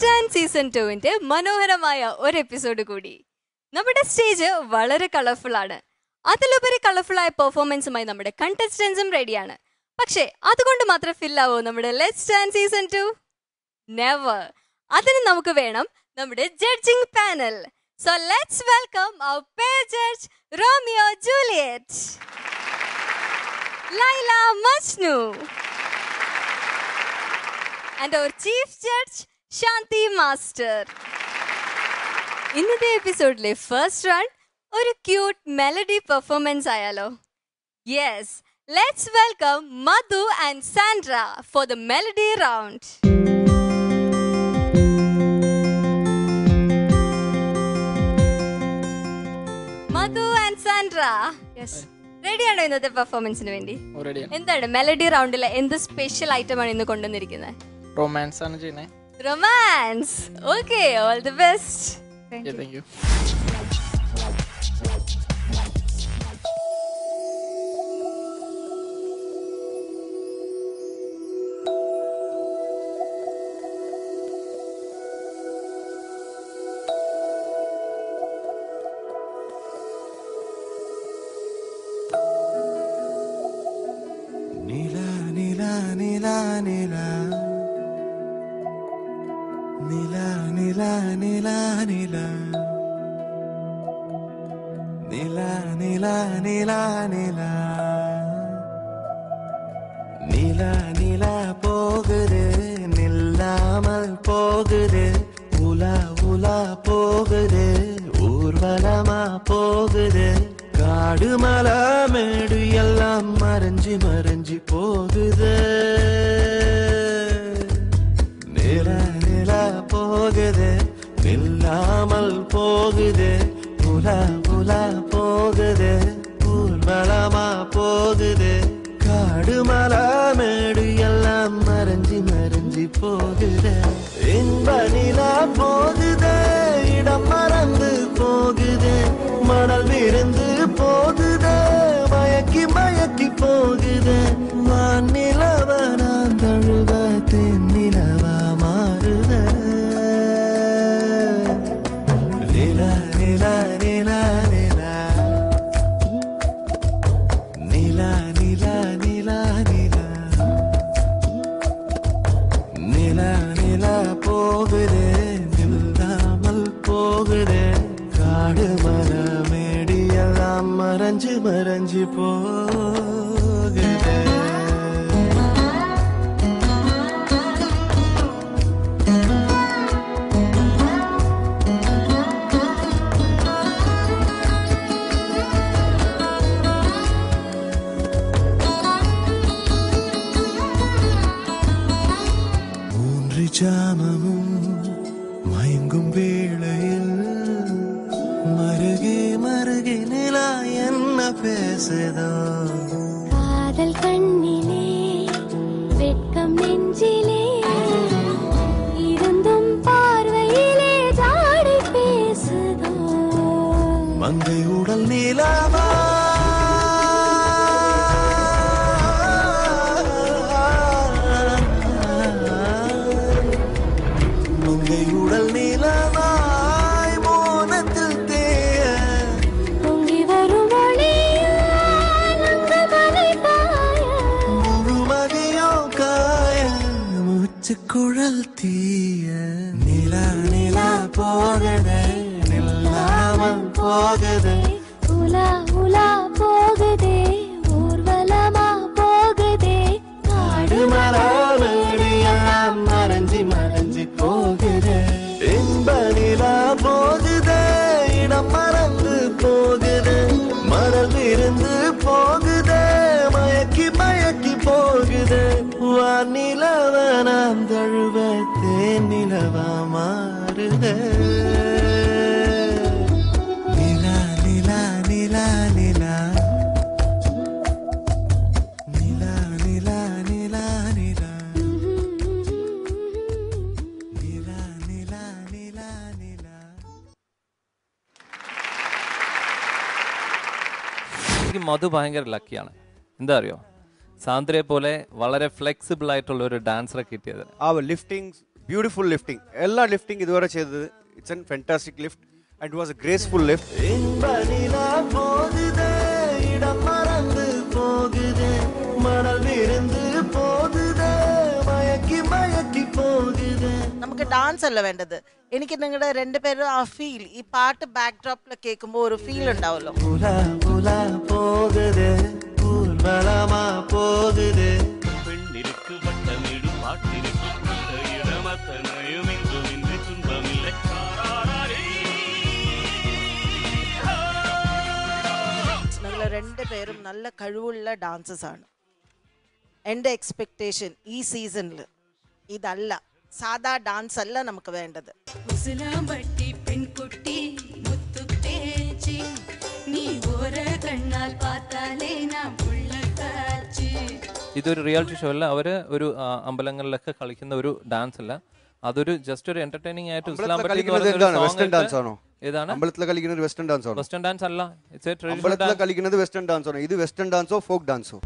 Season ടുവിന്റെ മനോഹരമായ ഒരു എപ്പിസോഡ് കൂടി. നമ്മുടെ സ്റ്റേജ് വളരെ കളർഫുൾ ആണ്. അതിലുപരി കളർഫുൾ ആയ പെർഫോമൻസുമായി നമ്മുടെ കണ്ടസ്റ്റൻസും റെഡിയാണ് പക്ഷേ അതുകൊണ്ട് മാത്രം ഫിൽ ആവോ നമ്മുടെ ഡാൻസ് സീസൺ ടു നെവർ അതിന് നമുക്ക് വേണം നമ്മുടെ judging panel so let's welcome judge Romeo Juliet Laila Majnu and our chief judge Shanti master. ഇന്നത്തെ എപ്പിസോഡിലെ ഫസ്റ്റ് റൺ ഒരു ക്യൂട്ട് മെലഡി പെർഫോമൻസ് ആയാലോ. Yes let's welcome Madhu and Sandra for the melody round Madhu and Sandra yes റെഡിയാണോ ഇന്നത്തെ പെർഫോമൻസിന് വേണ്ടി? എന്താണ്? Melody റൗണ്ടിലെ എന്ത് special item ആണ് ഇന്ന് കൊണ്ടുവന്നിരിക്കുന്നത്? റൊമാൻസ് ആണ് ചെയ്യുന്നത് Romance. Okay, all the best. Thank yeah, you. Thank you. Nila, Nila, Nila, Nila. நிலா நிலா நிலா நிலா நிலா. நிலா நிலா போகுது நில்லாமல் போகுது. உலா உலா போகுது ஊர்வலமா போகுது. காடு மலா மேடு எல்லாம் மறைஞ்சு மறைஞ்சு போகுது. நிலா போகுது. இல்லாமல் போகுது உலகம். മറഞ്ഞു പോകരുത് Pijama பேசுதோ? காதல் கண்ணிலே வெட்கம் நெஞ்சிலே குழல் தீ മധു ഭയങ്കര ലക്കിയാണ് എന്താ അറിയോ? സാന്ദ്രയെ പോലെ വളരെ ഫ്ലെക്സിബിൾ ആയിട്ടുള്ള ഒരു ഡാൻസറെ കിട്ടിയത്. ആ lifting ബ്യൂട്ടിഫുൾ ലിഫ്റ്റിംഗ് എല്ലാ ലിഫ്റ്റിംഗ് ഇതുവരെ ചെയ്തത് it's an fantastic lift and was a graceful lift നമുക്ക് ഡാൻസ് അല്ല വേണ്ടത് എനിക്ക് നിങ്ങളുടെ രണ്ടുപേരും ആ ഫീൽ ഈ പാട്ട് ബാക്ക് ഡ്രോപ്പിൽ കേൾക്കുമ്പോൾ ഒരു ഫീൽ ഉണ്ടാവുമല്ലോ നിങ്ങൾ രണ്ടുപേരും നല്ല കഴിവുള്ള ഡാൻസസ് ആണ്. എന്റെ എക്സ്പെക്റ്റേഷൻ ഈ സീസണിൽ ഇതല്ല. സാധാ ഡാൻസ് അല്ല നമുക്ക് വേണ്ടത്. പെൺകുട്ടി ഇതൊരു റിയാലിറ്റി ഷോ അല്ല. അവർ ഒരു അമ്പലങ്ങളിലൊക്കെ കളിക്കുന്ന ഒരു ഡാൻസ് അല്ല. അതൊരു ജസ്റ്റ് ഒരു എന്റർടൈനിങ് ആയിട്ട് ഇസ്ലാം വെസ്റ്റേൺ ആയിട്ട് ഡാൻസ് ആണോ? ഏതാണ് അമ്പലത്തിലെ കളിക്കുന്നത് വെസ്റ്റേൺ ഡാൻസ് ആണോ വെസ്റ്റേൺ ഡാൻസ് അല്ല ഇറ്റ്സ് എ ട്രഡീഷണൽ അമ്പലത്തിലെ കളിക്കുന്നത് വെസ്റ്റേൺ ഡാൻസ് ആണോ ഇത് വെസ്റ്റേൺ ഡാൻസോ ഫോക്ക് ഡാൻസോ